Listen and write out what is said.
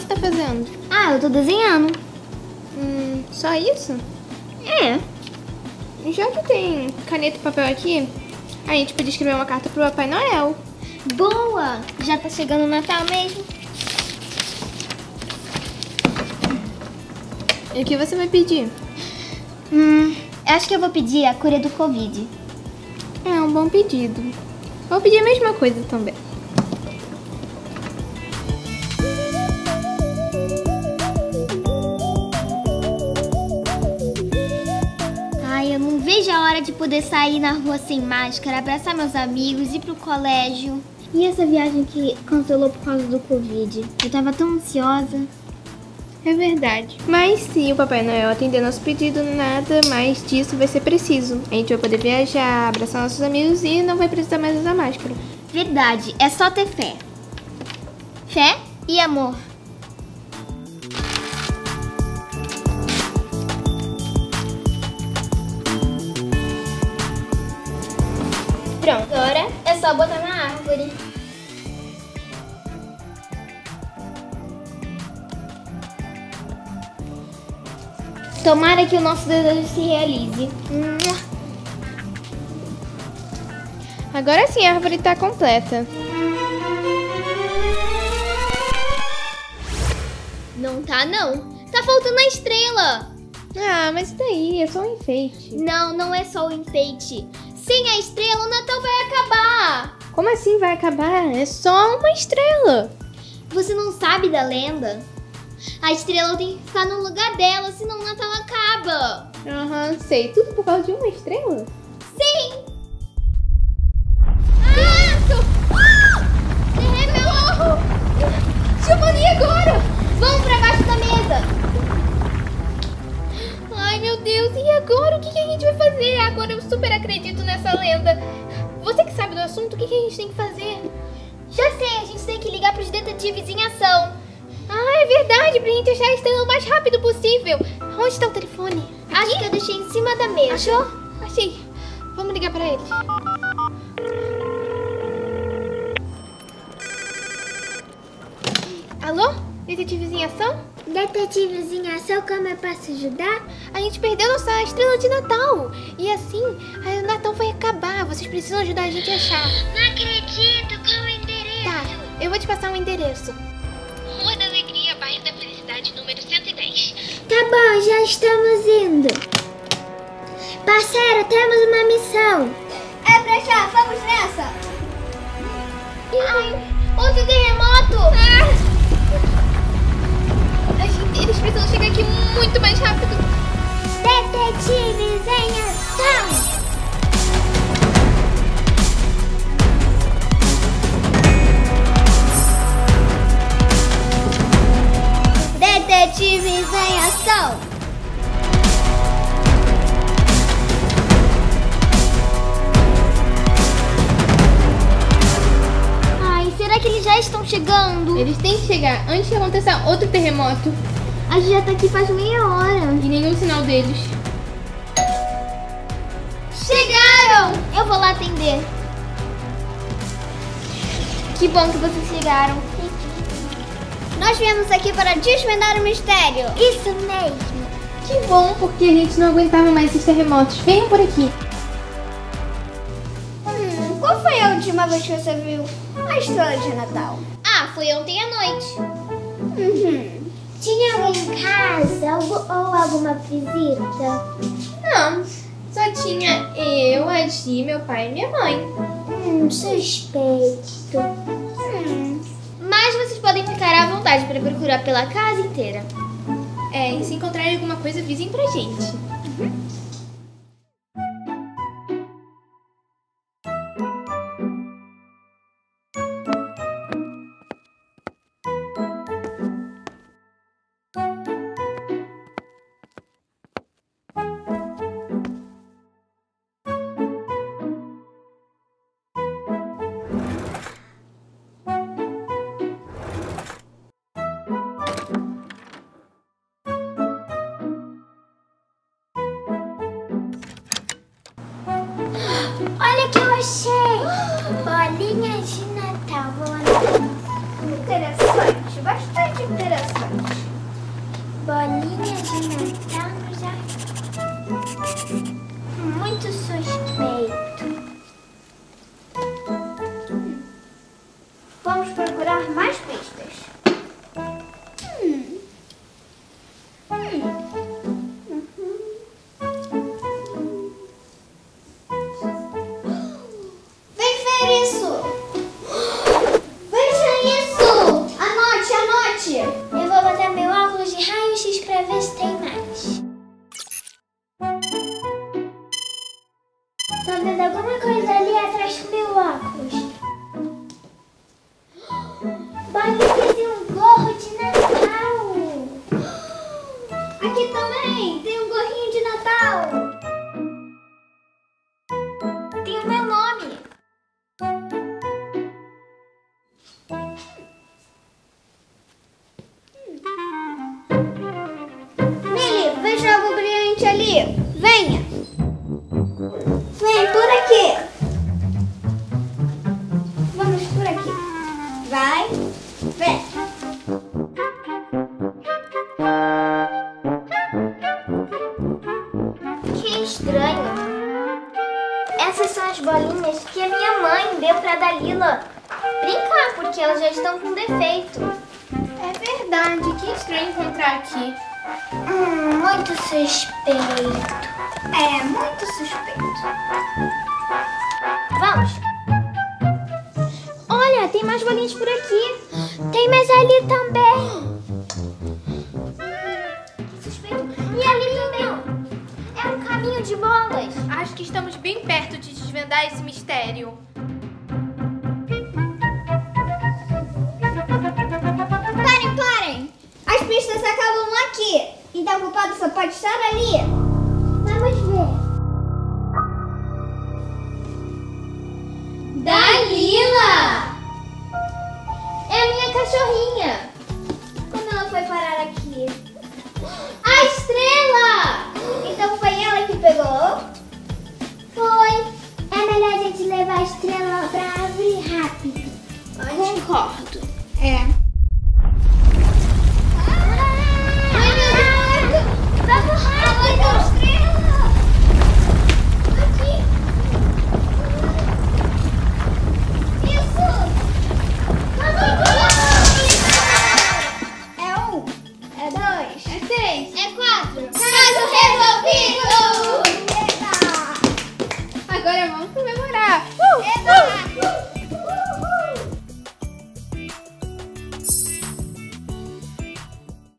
você tá fazendo? Ah, eu tô desenhando. Hum, só isso? É. Já que tem caneta e papel aqui, a gente podia escrever uma carta pro Papai Noel. Boa! Já tá chegando o Natal mesmo. E o que você vai pedir? Hum, acho que eu vou pedir a cura do Covid. É um bom pedido. Vou pedir a mesma coisa também. Vejo a hora de poder sair na rua sem máscara, abraçar meus amigos, ir pro colégio. E essa viagem que cancelou por causa do Covid? Eu tava tão ansiosa. É verdade. Mas se o Papai Noel atender nosso pedido, nada mais disso vai ser preciso. A gente vai poder viajar, abraçar nossos amigos e não vai precisar mais usar máscara. Verdade, é só ter fé. Fé e amor. Só botar na árvore. Tomara que o nosso desejo se realize. Agora sim a árvore tá completa. Não tá, não. Tá faltando a estrela. Ah, mas daí? É só um enfeite. Não, não é só o enfeite. Sem a estrela, o Natal vai acabar. Como assim vai acabar? É só uma estrela. Você não sabe da lenda? A estrela tem que ficar no lugar dela, senão o Natal acaba. Aham, sei. Tudo por causa de uma estrela? Sim! Ah! Ah! Terremoto! Giovanni, e agora? Vamos pra baixo da mesa! Ai, meu Deus, e agora? O que, fazer? Agora eu super acredito nessa lenda. Você que sabe do assunto, o que, que a gente tem que fazer? Já sei, a gente tem que ligar pros detetives em ação. Ah, é verdade, pra gente achar a estrela o mais rápido possível. Onde está o telefone? Acho que eu deixei em cima da mesa. Achou? Achei. Vamos ligar pra ele. Alô? Detetives em ação? Detetives em ação, como eu posso ajudar? A gente perdeu nossa estrela de Natal. E assim, o Natal vai acabar. Vocês precisam ajudar a gente a achar. Não acredito, qual é o endereço? Tá, eu vou te passar um endereço. Rua da Alegria, bairro da Felicidade, número 110. Tá bom, já estamos indo. Parceiro, temos chegando? Eles têm que chegar antes que aconteça outro terremoto. A gente já tá aqui faz meia hora. E nenhum sinal deles. Chegaram! Eu vou lá atender. Que bom que vocês chegaram. Nós viemos aqui para desvendar o mistério. Isso mesmo. Que bom, porque a gente não aguentava mais esses terremotos. Venham por aqui. Hum, qual foi a última vez que você viu a estrela de Natal? Ah, foi ontem à noite. Uhum. Tinha alguém em casa ou, ou alguma visita? Não, só tinha eu, a Gi, meu pai e minha mãe. Hum, suspeito. Hum. Mas vocês podem ficar à vontade para procurar pela casa inteira. É, e se encontrarem alguma coisa, avisem pra gente. interessante, bastante interessante. Bolinha de Natal. Pode que um gorro de Natal. Aqui também tem um gorrinho de Natal. Tem o meu nome. Mili, veja algo brilhante ali. Vem. Que estranho. Essas são as bolinhas que a minha mãe deu pra Dalila brincar, porque elas já estão com defeito. É verdade, que estranho encontrar aqui. Hum, muito suspeito. É, muito suspeito. Vamos. Olha, tem mais bolinhas por aqui. Tem mais ali também. Suspeito. E ali também. É um caminho de bolas. Acho que estamos bem perto de desvendar esse mistério. Parem, parem! As pistas acabam aqui. Então o culpado só pode estar ali. Vamos ver. É dois, É seis. é quatro. Caso resolvido! Eba! Agora vamos comemorar. Uh, uh, Eba!